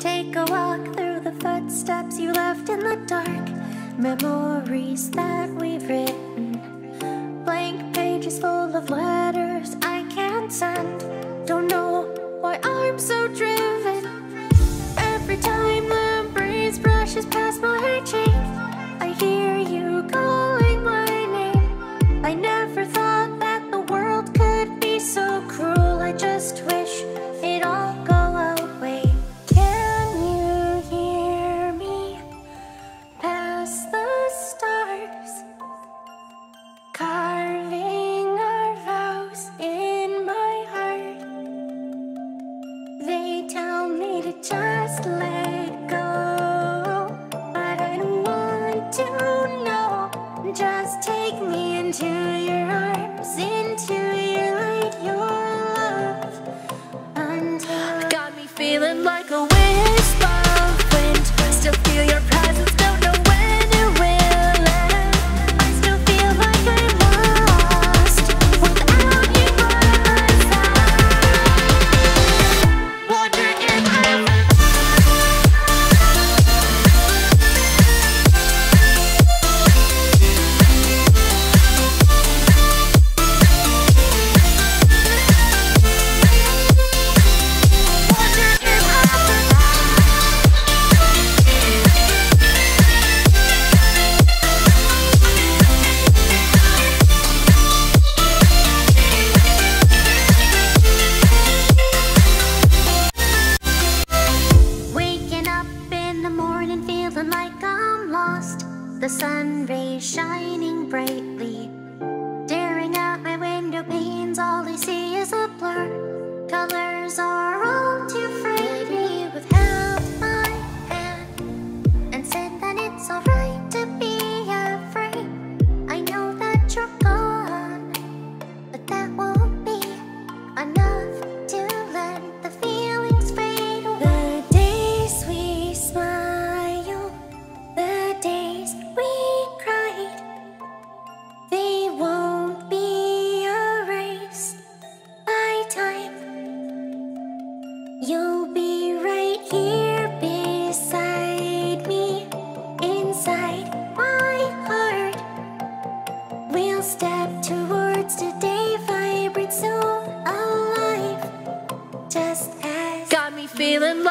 Take a walk through the footsteps you left in the dark. Memories that we've written. Blank pages full of letters I can't send. Don't know why I'm so driven. just let go. But I don't want to know. Just take me into your arms Into your light, your love. Until Got me feeling like a lost, the sun rays shining brightly. Staring out my window panes, all I see is a blur. Colors are all feeling like